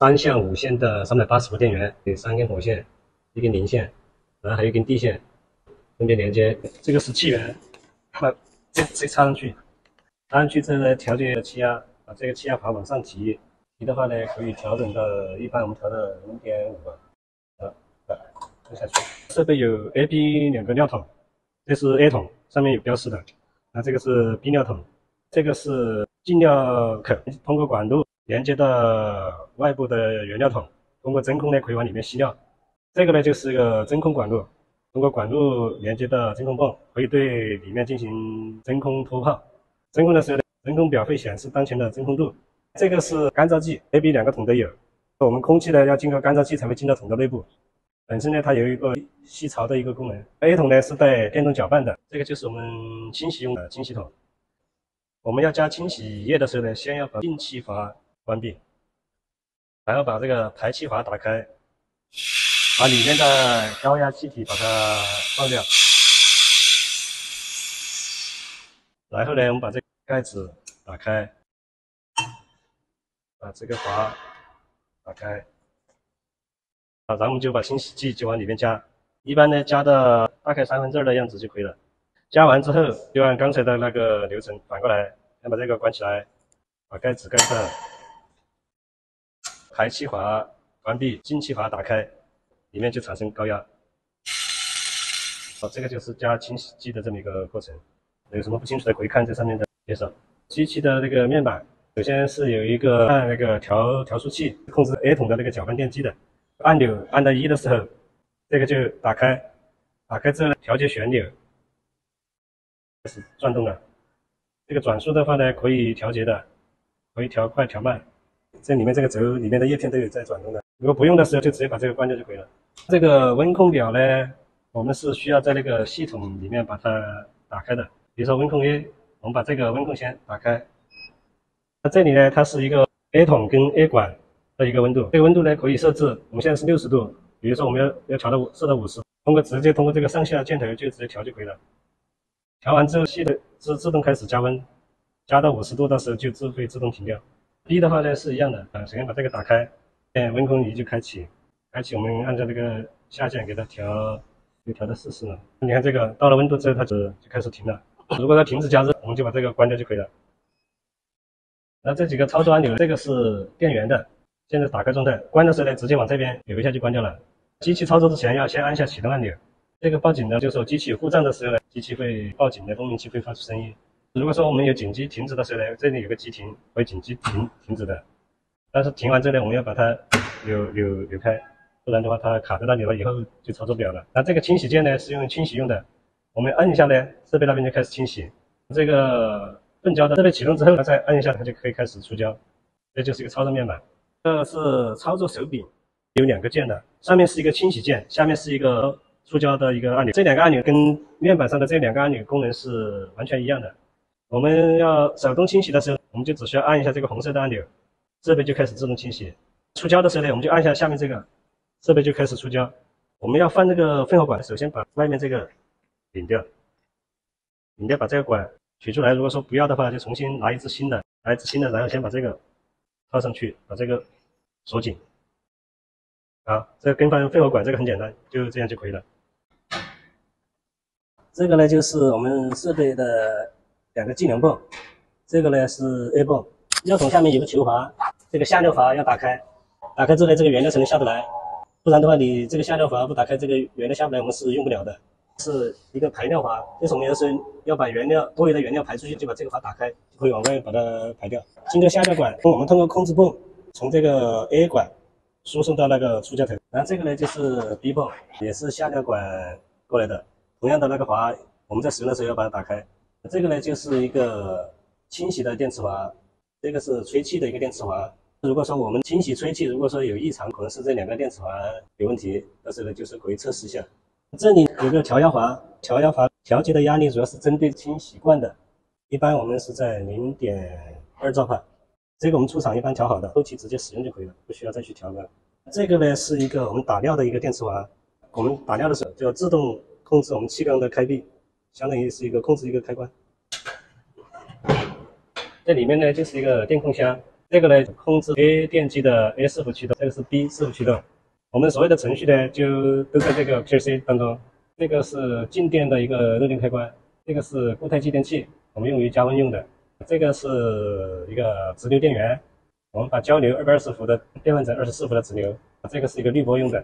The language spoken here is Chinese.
单线五线的三百八十伏电源，有三根火线，一根零线，然后还有一根地线，分别连接。这个是气源，把这这插上去，插上去之后呢，调节气压，把这个气压阀往上提，提的话呢，可以调整到一般我们调到零点五吧。好，放下去。设备有 A、B 两个料筒，这是 A 筒，上面有标识的。那这个是 B 料筒，这个是进料口，通过管路。连接到外部的原料桶，通过真空呢可以往里面吸料。这个呢就是一个真空管路，通过管路连接到真空泵，可以对里面进行真空脱泡。真空的时候呢，真空表会显示当前的真空度。这个是干燥剂，A、B 两个桶都有。我们空气呢要经过干燥剂才会进到桶的内部。本身呢它有一个吸潮的一个功能。A 桶呢是带电动搅拌的，这个就是我们清洗用的清洗桶。我们要加清洗液的时候呢，先要把进气阀。关闭，然后把这个排气阀打开，把里面的高压气体把它放掉，然后呢，我们把这盖子打开，把这个阀打开，啊，然后我们就把清洗剂就往里面加，一般呢加到大概三分之二的样子就可以了。加完之后就按刚才的那个流程反过来，先把这个关起来，把盖子盖上。排气阀关闭，进气阀打开，里面就产生高压。好，这个就是加清洗剂的这么一个过程。有什么不清楚的可以看这上面的介绍。机器的那个面板，首先是有一个按那个调调速器控制 A 桶的那个搅拌电机的按钮，按到一的时候，这个就打开。打开之后呢，调节旋钮开始转动了。这个转速的话呢，可以调节的，可以调快调慢。这里面这个轴里面的叶片都有在转动的，如果不用的时候就直接把这个关掉就可以了。这个温控表呢，我们是需要在那个系统里面把它打开的。比如说温控 A，我们把这个温控先打开。那这里呢，它是一个 A 筒跟 A 管的一个温度，这个温度呢可以设置，我们现在是六十度，比如说我们要要调到设到五十，通过直接通过这个上下箭头就直接调就可以了。调完之后，系统自自动开始加温，加到五十度的时候就自会自动停掉。B 的话呢是一样的啊，首先把这个打开，嗯，温控仪就开启，开启我们按照这个下键给它调，就调到四十了。你看这个到了温度之后，它就就开始停了。如果它停止加热，我们就把这个关掉就可以了。那这几个操作按钮，这个是电源的，现在打开状态，关的时候呢，直接往这边扭一下就关掉了。机器操作之前要先按下启动按钮。这个报警呢，就是说机器故障的时候呢，机器会报警的蜂鸣器会发出声音。如果说我们有紧急停止的时候呢，这里有个急停，会紧急停停止的。但是停完之后呢，我们要把它扭扭扭开，不然的话它卡在那里了，以后就操作不了了。那这个清洗键呢是用清洗用的，我们按一下呢，设备那边就开始清洗。这个笨胶的设备启动之后，再按一下它就可以开始出胶。这就是一个操作面板。这是操作手柄，有两个键的，上面是一个清洗键，下面是一个出胶的一个按钮。这两个按钮跟面板上的这两个按钮功能是完全一样的。我们要手动清洗的时候，我们就只需要按一下这个红色的按钮，设备就开始自动清洗。出胶的时候呢，我们就按下下面这个，设备就开始出胶。我们要放这个分合管，首先把外面这个拧掉，拧掉把这个管取出来。如果说不要的话，就重新拿一支新的，拿一支新的，然后先把这个套上去，把这个锁紧。好，这个更换分合管这个很简单，就这样就可以了。这个呢，就是我们设备的。两个计量泵，这个呢是 A 泵，料筒下面有个球阀，这个下料阀要打开，打开之后呢，这个原料才能下得来，不然的话，你这个下料阀不打开，这个原料下不来，我们是用不了的。是一个排料阀，就是我们要是要把原料多余的原料排出去，就把这个阀打开，就可以往外把它排掉。经过下料管，我们通过控制泵从这个 A 管输送到那个出胶头，然后这个呢就是 B 泵，也是下料管过来的，同样的那个阀，我们在使用的时候要把它打开。这个呢，就是一个清洗的电磁阀，这个是吹气的一个电磁阀。如果说我们清洗吹气，如果说有异常，可能是这两个电磁阀有问题，到时候呢，就是可以测试一下。这里有个调压阀，调压阀调节的压力主要是针对清洗罐的，一般我们是在零点二兆帕。这个我们出厂一般调好的，后期直接使用就可以了，不需要再去调了。这个呢是一个我们打料的一个电磁阀，我们打料的时候就要自动控制我们气缸的开闭。相当于是一个控制一个开关，这里面呢就是一个电控箱，这个呢，控制 A 电机的 A 伺服驱动，这个是 B 伺服驱动。我们所有的程序呢，就都在这个 PC 当中。这个是静电的一个热电开关，这个是固态继电器，我们用于加温用的。这个是一个直流电源，我们把交流二百二十伏的变换成二十四伏的直流。这个是一个滤波用的。